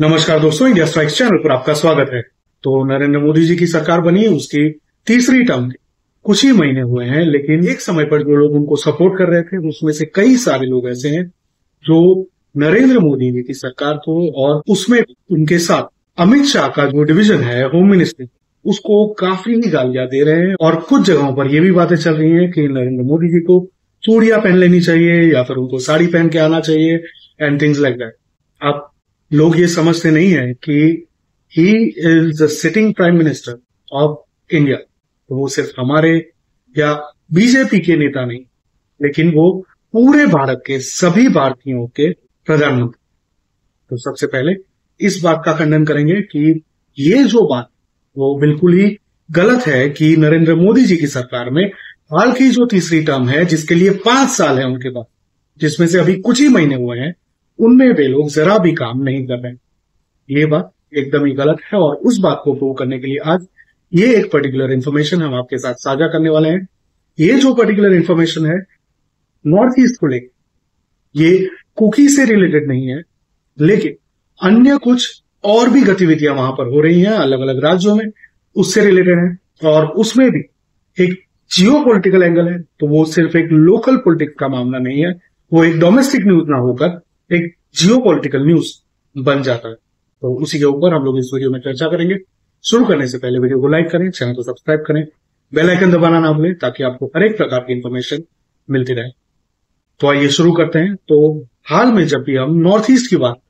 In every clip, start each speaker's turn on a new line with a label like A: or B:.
A: नमस्कार दोस्तों India strikes channel पर आपका स्वागत है। तो नरेंद्र मोदी जी की सरकार बनी है उसकी तीसरी टर्म कुछ ही महीने हुए हैं, लेकिन एक समय पर जो लोग उनको सपोर्ट कर रहे थे, उसमें से कई सारे लोग ऐसे हैं जो नरेंद्र मोदी जी की सरकार को और उसमें उनके साथ अमित शाह का जो डिवीज़न है होम मिनिस्ट्री उसको काफ़ी ही गालियाँ दे रहे हैं और कुछ जगहों पर यह भी बातें चल रही हैं कि नरेंद्र मोदी जी को चूड़िया पहन लेनी चाहिए या फिर उनको साड़ी पहन के आना चाहिए एंड थिंग्स लाइक दैट अब लोग ये समझते नहीं है कि he is the sitting prime minister of India तो वो सिर्फ़ हमारे या बीजेपी के नेता नहीं, लेकिन वो पूरे भारत के सभी भारतीयों के प्रधानमंत्री। तो सबसे पहले इस बात का खंडन करेंगे कि ये जो बात, वो बिल्कुल ही गलत है कि नरेंद्र मोदी जी की सरकार में हाल की जो तीसरी टर्म है, जिसके लिए पाँच साल है उनके पास जिसमें से अभी कुछ ही महीने हुए हैं उनमें वे लोग जरा भी काम नहीं कर रहे ये बात एकदम ही गलत है और उस बात को प्रूव करने के लिए आज ये एक पर्टिकुलर इन्फॉर्मेशन हम आपके साथ साझा करने वाले हैं। ये जो पर्टिकुलर इन्फॉर्मेशन है नॉर्थ ईस्ट को लेकर ये कुकी से रिलेटेड नहीं है, लेकिन अन्य कुछ और भी गतिविधियाँ वहाँ पर हो रही हैं अलग अलग राज्यों में, उससे रिलेटेड है और उसमें भी एक जियो पोलिटिकल एंगल है तो वो सिर्फ़ एक लोकल पॉलिटिक्स का मामला नहीं है, वो एक डोमेस्टिक न्यूज़ ना होकर एक जियो पोलिटिकल न्यूज़ बन जाता है। तो उसी के ऊपर हम लोग इस वीडियो में चर्चा करेंगे। शुरू करने से पहले वीडियो को लाइक करें चैनल को सब्सक्राइब करें बेल आइकन दबाना ना भूलें, ताकि आपको हर एक प्रकार की इंफॉर्मेशन मिलती रहे। तो आइए शुरू करते हैं। तो हाल में जब भी हम नॉर्थ ईस्ट की बात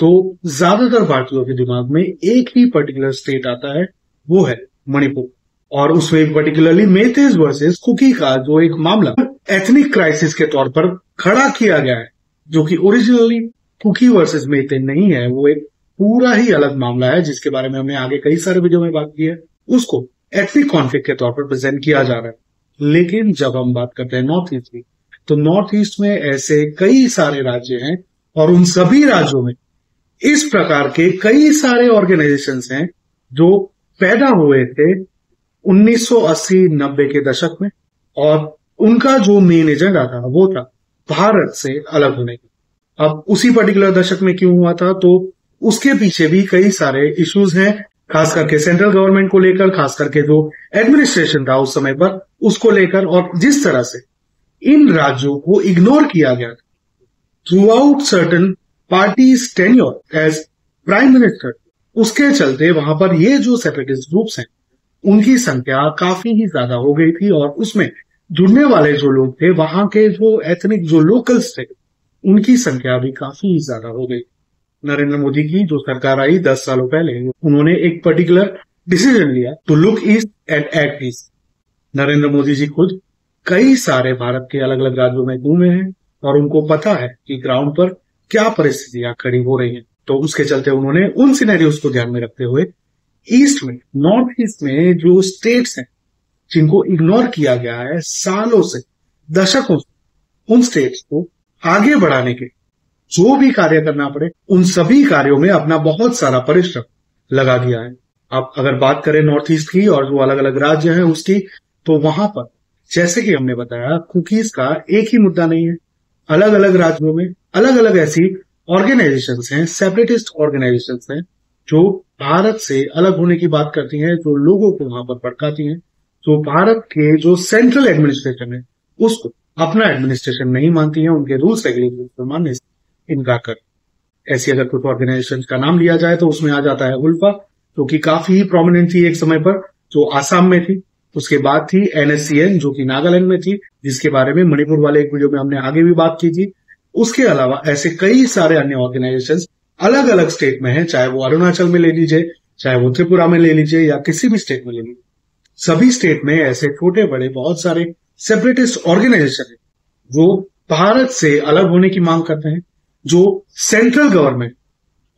A: तो ज़्यादातर भारतीयों के दिमाग में एक ही पर्टिकुलर स्टेट आता है, वो है मणिपुर। और उसमें पर्टिकुलरली मेथेज वर्सेस कुकी का जो एक मामला एथनिक क्राइसिस के तौर पर खड़ा किया गया है जो कि ओरिजिनली कुकी वर्सेस मेते नहीं है, वो एक पूरा ही अलग मामला है, जिसके बारे में हमने आगे कई सारे वीडियो में बात की है। उसको एथनिक कॉन्फ्लिक्ट के तौर पर प्रेजेंट किया जा रहा है। लेकिन जब हम बात करते हैं नॉर्थ ईस्ट की तो नॉर्थ ईस्ट में ऐसे कई सारे राज्य हैं, और उन सभी राज्यों में इस प्रकार के कई सारे ऑर्गेनाइजेशन हैं, जो पैदा हुए थे 1980-90 के दशक में, और उनका जो मेन एजेंडा था, वो था भारत से अलग होने की। अब उसी पर्टिकुलर दशक में क्यों हुआ था? तो उसके पीछे भी कई सारे इश्यूज़ हैं, खास करके सेंट्रल गवर्नमेंट को लेकर, खास करके जो एडमिनिस्ट्रेशन था उस समय पर, उसको लेकर और जिस तरह से इन राज्यों को इग्नोर किया गया throughout certain party tenure as prime minister उसके चलते वहाँ पर ये जो सेपरेटिस्ट ग्रुप्स हैं, उनकी संख्या काफ़ी ही ज़्यादा हो गई थी और उसमें जुड़ने वाले जो लोग थे, वहाँ के जो एथनिक जो लोकल्स थे उनकी संख्या भी काफ़ी ज़्यादा हो गई। नरेंद्र मोदी की, जो सरकार आई दस सालों पहले, उन्होंने एक पर्टिकुलर डिसीज़न लिया to look east and act east Narendra Modi ji खुद कई सारे भारत के अलग अलग राज्यों में घूमे हैं, और उनको पता है कि ग्राउंड पर क्या परिस्थितियाँ खड़ी हो रही हैं। तो उसके चलते उन्होंने उन सिनेरियोज को ध्यान में रखते हुए ईस्ट में नॉर्थ ईस्ट में जो स्टेट्स हैं, जिनको इग्नोर किया गया है सालों से, दशकों से, उन स्टेट्स को आगे बढ़ाने के जो भी कार्य करना पड़े, उन सभी कार्यों में अपना बहुत सारा परिश्रम लगा दिया है। आप अगर बात करें नॉर्थ ईस्ट की और जो अलग अलग राज्य है उसकी तो वहाँ पर जैसे कि हमने बताया कुकीज का एक ही मुद्दा नहीं है। अलग अलग राज्यों में अलग अलग ऐसी ऑर्गेनाइजेशन हैं सेपरेटिस्ट ऑर्गेनाइजेशन हैं, जो भारत से अलग होने की बात करती हैं, जो लोगों को वहाँ पर भड़काती हैं। जो भारत के जो सेंट्रल एडमिनिस्ट्रेशन है उसको अपना एडमिनिस्ट्रेशन नहीं मानती है, उनके रूल्स रेगुलेशन को मानने से इनकार कर। ऐसी अगर कुछ ऑर्गेनाइजेशन का नाम लिया जाए तो उसमें आ जाता है उल्फा, जो कि काफ़ी ही प्रोमिनेंट थी एक समय पर, जो आसाम में थी। उसके बाद थी एनएससीएन जो कि नागालैंड में थी, जिसके बारे में मणिपुर वाले एक वीडियो में हमने आगे भी बात की थी। उसके अलावा ऐसे कई सारे अन्य ऑर्गेनाइजेशन अलग अलग स्टेट में है, चाहे वो अरुणाचल में ले लीजिए, चाहे वो त्रिपुरा में ले लीजिए, या किसी भी स्टेट में ले लीजिए। सभी स्टेट में ऐसे छोटे बड़े बहुत सारे सेपरेटिस्ट ऑर्गेनाइजेशन है, वो भारत से अलग होने की मांग करते हैं, जो सेंट्रल गवर्नमेंट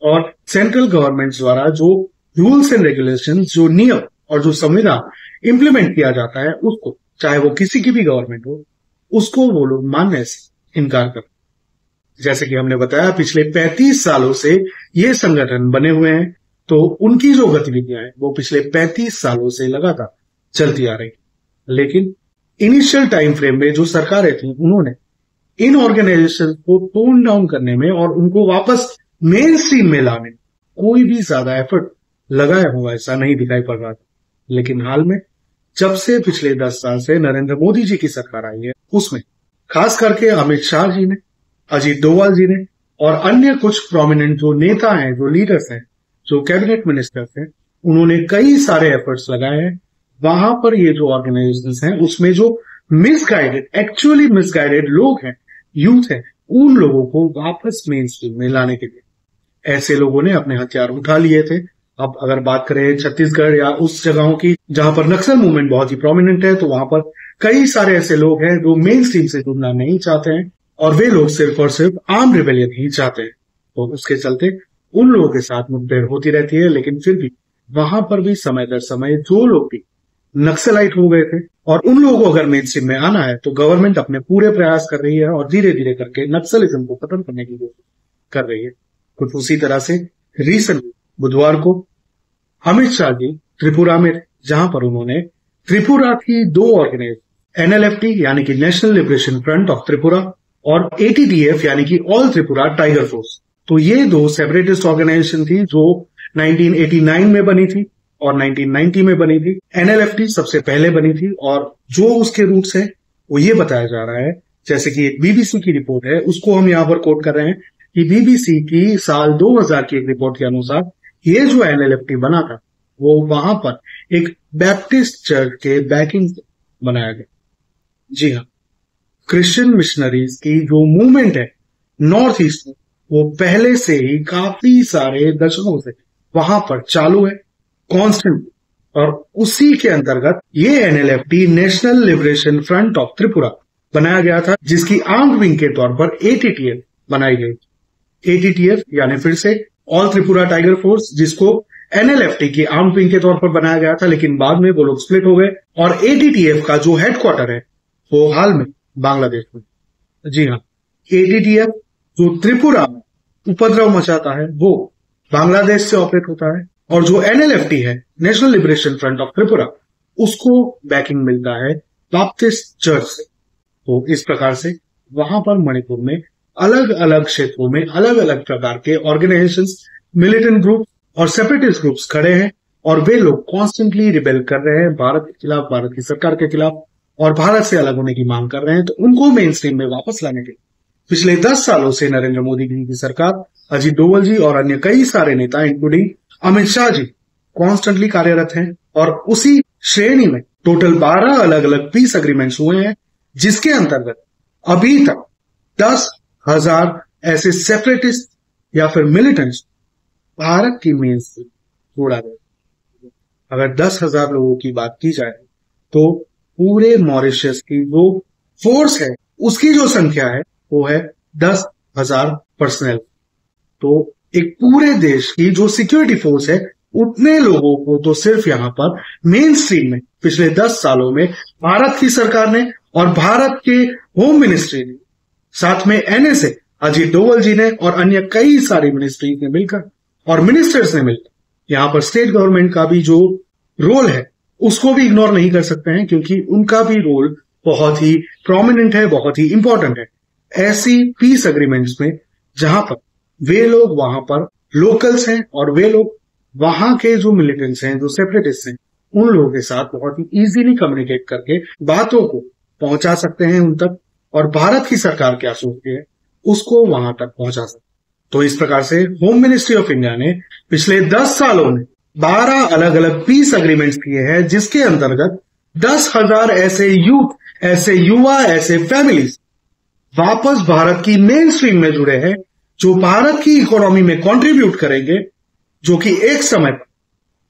A: और सेंट्रल गवर्नमेंट द्वारा जो रूल्स एंड रेगुलेशन जो नियम और जो संविधान इम्प्लीमेंट किया जाता है, उसको, चाहे वो किसी की भी गवर्नमेंट हो, उसको वो लोग मानने से इनकार कर जैसे कि हमने बताया, पिछले 35 सालों से ये संगठन बने हुए हैं तो उनकी जो गतिविधियाँ हैं, वो पिछले 35 सालों से लगातार चलती आ रही लेकिन इनिशियल टाइम फ्रेम में जो सरकारें थी, उन्होंने इन ऑर्गेनाइजेशन को टोन डाउन करने में और उनको वापस मेन स्ट्रीम में लाने कोई भी ज़्यादा एफर्ट लगाया हुआ ऐसा नहीं दिखाई पड़ रहा था। लेकिन हाल में, जब से पिछले दस साल से नरेंद्र मोदी जी की सरकार आई है, उसमें खास करके अमित शाह जी ने, अजीत डोवाल जी ने और अन्य कुछ प्रोमिनेंट जो नेता हैं, जो लीडर्स हैं, जो कैबिनेट मिनिस्टर्स हैं, उन्होंने कई सारे एफर्ट्स लगाए हैं। वहाँ पर ये जो ऑर्गेनाइजेशन हैं, उसमें जो मिसगाइडेड एक्चुअली मिसगाइडेड लोग हैं यूथ है, उन लोगों को वापस मेन स्ट्रीम में लाने के लिए। ऐसे लोगों ने अपने हथियार उठा लिए थे। अब अगर बात करें छत्तीसगढ़ या उस जगहों की, जहाँ पर नक्सल मूवमेंट बहुत ही प्रोमिनेंट है तो वहाँ पर कई सारे ऐसे लोग हैं जो मेन स्ट्रीम से जुड़ना नहीं चाहते हैं, और वे लोग सिर्फ़ और सिर्फ़ आम रिवेलियन ही चाहते हैं। तो उसके चलते उन लोगों के साथ मुठभेड़ होती रहती है, लेकिन फिर भी वहाँ पर भी समय दर समय जो लोग भी नक्सलाइट हो गए थे। और उन लोगों को अगर मेन स्ट्रीम में आना है तो गवर्नमेंट अपने पूरे प्रयास कर रही है और धीरे धीरे करके नक्सलिज्म को खत्म करने की कोशिश कर रही है। कुछ उसी तरह से रिसेंट बुधवार को अमित शाह जी त्रिपुरा में जहाँ पर उन्होंने त्रिपुरा की दो ऑर्गेनाइज एनएलएफटी यानी कि National Liberation Front of Tripura, और एटीडीएफ यानी कि ऑल त्रिपुरा टाइगर फोर्स तो ये दो सेपरेटिस्ट ऑर्गेनाइजेशन थी जो 1989 में बनी थी। और 1990 में बनी थी। एनएलएफटी सबसे पहले बनी थी और जो उसके रूट्स है, वो ये बताया जा रहा है, जैसे कि एक बीबीसी की रिपोर्ट है, उसको हम यहाँ पर कोट कर रहे हैं कि बीबीसी की साल 2000 की एक रिपोर्ट के अनुसार ये जो एनएलएफटी बना था, वो वहाँ पर एक बैप्टिस्ट चर्च के बैकिंग बनाया गया। जी हाँ। क्रिश्चियन मिशनरीज की जो मूवमेंट है नॉर्थ ईस्ट में वो पहले से ही काफ़ी सारे दशकों से वहाँ पर चालू है। कांस्टेंट और उसी के अंतर्गत ये NLFT National Liberation Front of Tripura बनाया गया था, जिसकी आर्म विंग के तौर पर एटीटीएफ बनाई गई एटीटीएफ यानी फिर से ऑल त्रिपुरा टाइगर फोर्स जिसको एनएलएफटी की आर्म विंग के तौर पर बनाया गया था, लेकिन बाद में वो लोग स्प्लिट हो गए और एटीटीएफ का जो हेडक्वार्टर है, वो हाल में बांग्लादेश में। जी हाँ एटीटीएफ जो त्रिपुरा में उपद्रव मचाता है, वो बांग्लादेश से ऑपरेट होता है। और जो एनएलएफटी है National Liberation Front of Tripura उसको बैकिंग मिलता है बाप्टिस्ट चर्च से। तो इस प्रकार से वहाँ पर मणिपुर में अलग अलग क्षेत्रों में अलग अलग प्रकार के ऑर्गेनाइजेशन मिलिटेंट ग्रुप और सेपरेटिस्ट ग्रुप्स खड़े हैं और वे लोग कॉन्स्टेंटली रिबेल कर रहे हैं भारत के खिलाफ, भारत की सरकार के खिलाफ और भारत से अलग होने की मांग कर रहे हैं। तो उनको मेन स्ट्रीम में वापस लाने के लिए। पिछले दस सालों से नरेंद्र मोदी जी की सरकार, अजीत डोवल जी और अन्य कई सारे नेता इंक्लूडिंग अमित शाह जी कॉन्स्टेंटली कार्यरत हैं और उसी श्रेणी में टोटल 12 अलग अलग पीस अग्रीमेंट्स हुए हैं, जिसके अंतर्गत अभी तक दस हज़ार ऐसे सेपरेटिस्ट या फिर मिलिटेंट्स भारत की मेन से जोड़ा गया अगर दस हज़ार लोगों की बात की जाए तो पूरे मॉरिशस की जो फोर्स है, उसकी जो संख्या है, वो है दस हज़ार पर्सनल तो एक पूरे देश की जो सिक्योरिटी फोर्स है, उतने लोगों को तो सिर्फ़ यहाँ पर मेन स्ट्रीम में, पिछले दस सालों में भारत की सरकार ने और भारत के होम मिनिस्ट्री ने, साथ में एनएसए अजीत डोवल जी ने और अन्य कई सारी मिनिस्ट्री ने मिलकर और मिनिस्टर्स ने मिलकर यहाँ पर स्टेट गवर्नमेंट का भी जो रोल है, उसको भी इग्नोर नहीं कर सकते हैं क्योंकि उनका भी रोल बहुत ही प्रोमिनेंट है, बहुत ही इंपॉर्टेंट है। ऐसी पीस अग्रीमेंट्स में जहाँ पर वे लोग वहाँ पर लोकल्स हैं और वे लोग वहाँ के जो मिलिटेंट्स हैं, जो सेपरेटिस्ट हैं, उन लोगों के साथ बहुत ही इजीली कम्युनिकेट करके बातों को पहुँचा सकते हैं उन तक और भारत की सरकार क्या सोचती है, उसको वहाँ तक पहुँचा सकते तो इस प्रकार से होम मिनिस्ट्री ऑफ़ इंडिया ने पिछले दस सालों में बारह अलग अलग पीस अग्रीमेंट्स किए हैं, जिसके अंतर्गत दस हज़ार ऐसे यूथ ऐसे युवा, ऐसे फैमिलीज़ वापस भारत की मेन स्ट्रीम में जुड़े हैं जो भारत की इकोनॉमी में कंट्रीब्यूट करेंगे, जो कि एक समय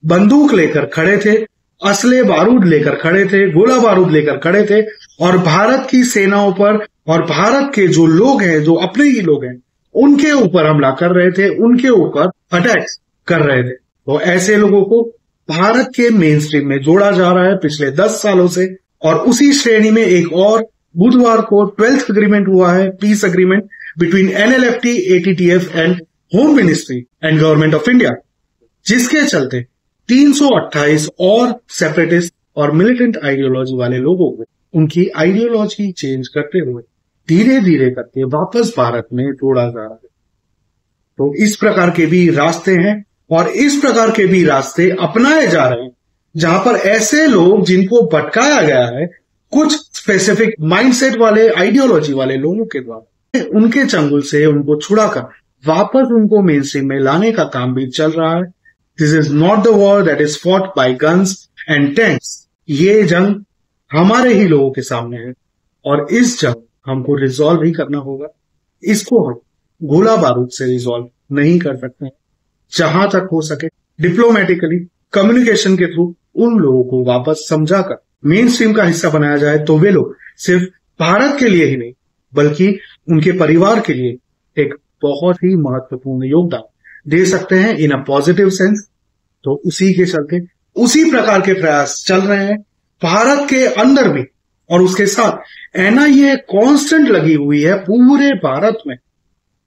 A: बंदूक लेकर खड़े थे, असले बारूद लेकर खड़े थे, गोला बारूद लेकर खड़े थे, और भारत की सेनाओं पर और भारत के जो लोग हैं, जो अपने ही लोग हैं, उनके ऊपर हमला कर रहे थे, उनके ऊपर अटैक्स कर रहे थे। तो ऐसे लोगों को भारत के मेन स्ट्रीम में जोड़ा जा रहा है पिछले दस सालों से, और उसी श्रेणी में एक और बुधवार को ट्वेल्थ अग्रीमेंट हुआ है peace agreement between NLFT, ATTF and home ministry and government of India जिसके चलते 328 और सेपरेटिस्ट और मिलिटेंट आइडियोलॉजी वाले लोगों को उनकी आइडियोलॉजी चेंज करते हुए धीरे धीरे करके वापस भारत में जोड़ा जा रहा है। तो इस प्रकार के भी रास्ते हैं और इस प्रकार के भी रास्ते अपनाए जा रहे हैं जहाँ पर ऐसे लोग जिनको भटकाया गया है कुछ स्पेसिफिक माइंडसेट वाले आइडियोलॉजी वाले लोगों के द्वारा। उनके चंगुल से उनको छुड़ाकर वापस उनको मेन स्ट्रीम में लाने का काम भी चल रहा है। This is not the war that is fought by guns and tanks ये जंग हमारे ही लोगों के सामने है और इस जंग हमको रिजॉल्व ही करना होगा। इसको हम गोला बारूद से रिजॉल्व नहीं कर सकते। हैं जहाँ तक हो सके डिप्लोमेटिकली कम्युनिकेशन के थ्रू उन लोगों को वापस समझाकर मेन स्ट्रीम का हिस्सा बनाया जाए तो वे लोग सिर्फ़ भारत के लिए ही नहीं बल्कि उनके परिवार के लिए एक बहुत ही महत्वपूर्ण योगदान। दे सकते हैं इन अ पॉजिटिव सेंस तो उसी के चलते, उसी प्रकार के प्रयास चल रहे हैं भारत के अंदर भी और उसके साथ। एनआईए कांस्टेंट लगी हुई है पूरे भारत में।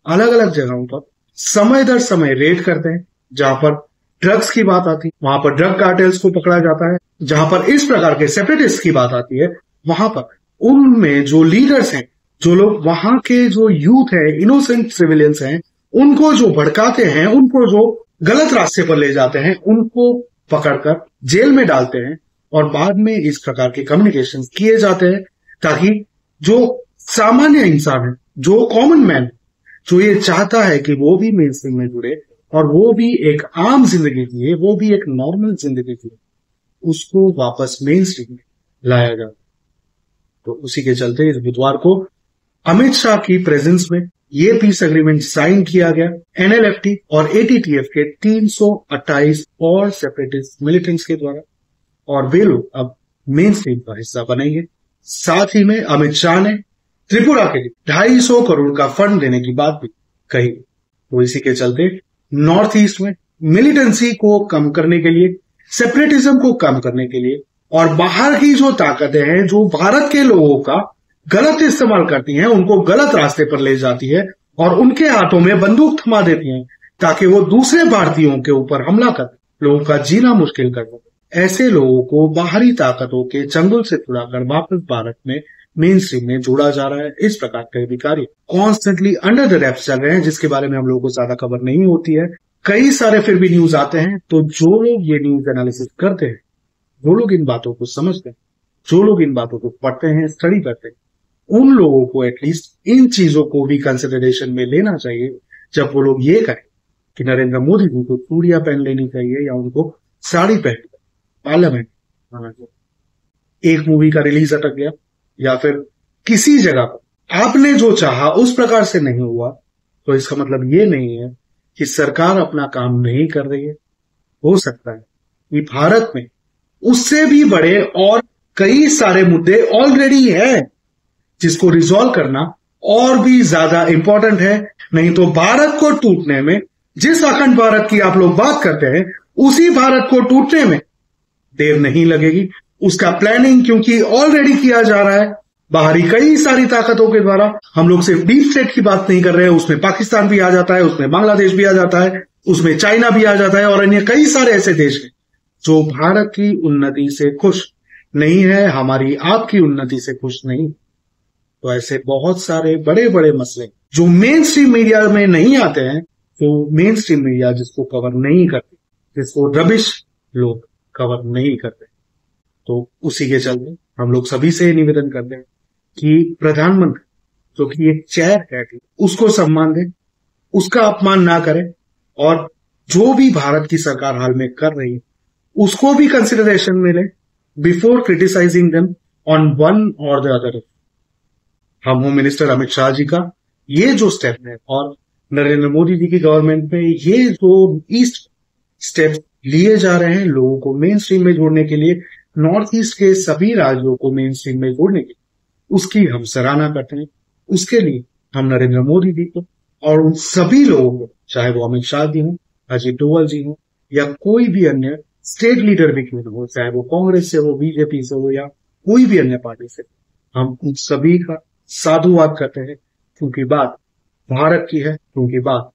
A: अलग अलग जगहों पर समय दर समय रेड करते हैं, जहाँ पर ड्रग्स की बात आती है वहाँ पर ड्रग कार्टेल्स को पकड़ा जाता है, जहाँ पर इस प्रकार के सेपरेटिस्ट की बात आती है, वहाँ पर उनमें जो लीडर्स हैं जो लोग वहाँ के जो यूथ है इनोसेंट सिविलियंस हैं, उनको जो भड़काते हैं, उनको जो गलत रास्ते पर ले जाते हैं, उनको पकड़कर जेल में डालते हैं और बाद में इस प्रकार के कम्युनिकेशन किए जाते हैं ताकि जो सामान्य इंसान है, जो कॉमन मैन जो ये चाहता है कि वो भी मेन स्ट्रीम में जुड़े और वो भी एक आम ज़िंदगी जिए, वो भी एक नॉर्मल ज़िंदगी जिए, उसको वापस मेन स्ट्रीम में लाया जाए। तो उसी के चलते इस बुधवार को अमित शाह की प्रेजेंस में ये पीस एग्रीमेंट साइन किया गया एनएलएफटी और एटीटीएफ के 328 और सेपरेटिस्ट मिलिटेंट्स के द्वारा। और वे लोग अब मेन स्ट्रीम का हिस्सा बनेंगे। साथ ही में अमित शाह ने त्रिपुरा के लिए ढाई करोड़ का फंड देने की बात भी कही। तो इसी के चलते नॉर्थ ईस्ट में मिलिटेंसी को कम करने के लिए सेपरेटिज्म को कम करने के लिए और बाहर की जो ताकतें हैं, जो भारत के लोगों का गलत इस्तेमाल करती हैं, उनको गलत रास्ते पर ले जाती है और उनके हाथों में बंदूक थमा देती हैं ताकि वो दूसरे भारतीयों के ऊपर हमला कर, लोगों का जीना मुश्किल कर दो। ऐसे लोगों को बाहरी ताकतों के चंगुल से छुड़ाकर वापस भारत में मेन स्ट्रीम में जोड़ा जा रहा है। इस प्रकार के अधिकारी कॉन्स्टेंटली अंडर द रेप्स चल रहे हैं, जिसके बारे में हम लोगों को ज़्यादा खबर नहीं होती है। कई सारे फिर भी न्यूज़ आते हैं तो जो लोग ये न्यूज़ एनालिसिस करते हैं जो लोग इन बातों को समझते हैं, जो लोग इन बातों को पढ़ते हैं स्टडी करते हैं। उन लोगों को एटलीस्ट इन चीज़ों को भी कंसिडरेशन में लेना चाहिए, जब वो लोग ये कहें कि नरेंद्र मोदी जी को चूड़िया पहन लेनी चाहिए या उनको साड़ी पहन पार्लियामेंट एक मूवी का रिलीज़ अटक गया या फिर किसी जगह पर। आपने जो चाहा उस प्रकार से नहीं हुआ तो इसका मतलब ये नहीं है कि सरकार अपना काम नहीं कर रही है। हो सकता है कि भारत में उससे भी बड़े और कई सारे मुद्दे ऑलरेडी है। जिसको रिजॉल्व करना और भी ज़्यादा इंपॉर्टेंट है। नहीं तो भारत को टूटने में, जिस अखंड भारत की आप लोग बात करते हैं, उसी भारत को टूटने में देर नहीं लगेगी। उसका प्लानिंग क्योंकि ऑलरेडी किया जा रहा है, बाहरी कई सारी ताकतों के द्वारा। हम लोग सिर्फ़ डीप स्टेट की बात नहीं कर रहे हैं, उसमें पाकिस्तान भी आ जाता है, उसमें बांग्लादेश भी आ जाता है, उसमें चाइना भी आ जाता है और अन्य कई सारे ऐसे देश हैं जो भारत की उन्नति से खुश नहीं है, हमारी आपकी उन्नति से खुश नहीं। तो ऐसे बहुत सारे बड़े बड़े मसले, जो मेन स्ट्रीम मीडिया में नहीं आते हैं तो मेन स्ट्रीम मीडिया जिसको कवर नहीं करते, जिसको रबिश लोग कवर नहीं करते। तो उसी के चलते हम लोग सभी से निवेदन करते हैं कि प्रधानमंत्री, जो कि एक चेयर है, उसको सम्मान दें, उसका अपमान ना करें, और जो भी भारत की सरकार हाल में कर रही है, उसको भी कंसिडरेशन में लें before criticising them on one और द अदर हम होम मिनिस्टर अमित शाह जी का। ये जो स्टेप है, और नरेंद्र मोदी जी की गवर्नमेंट में ये जो ईस्ट स्टेप लिए जा रहे हैं लोगों को मेन स्ट्रीम में जोड़ने के लिए नॉर्थ ईस्ट के सभी राज्यों को मेन स्ट्रीम में जोड़ने के लिए, उसकी हम सराहना करते हैं। उसके लिए हम नरेंद्र मोदी जी को और उन सभी लोगों को, चाहे वो अमित शाह जी हों, अजीत डोवल जी हों, या कोई भी अन्य स्टेट लीडर भी क्यों हो, चाहे वो कांग्रेस से हो, बीजेपी से हो, या कोई भी अन्य पार्टी से हम उन सभी का साधुवाद करते हैं क्योंकि बात भारत की है क्योंकि बात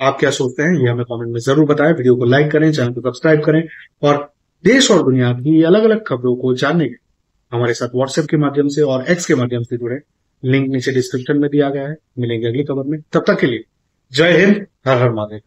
A: आप क्या सोचते हैं, ये हमें कमेंट में ज़रूर बताएँ, वीडियो को लाइक करें चैनल को सब्सक्राइब करें, और देश और दुनिया की अलग अलग खबरों को जानने के हमारे साथ व्हाट्सएप के माध्यम से और एक्स के माध्यम से जुड़े। लिंक नीचे डिस्क्रिप्शन में दिया गया है। मिलेंगे अगली खबर में। तब तक के लिए जय हिंद, हर हर महादेव।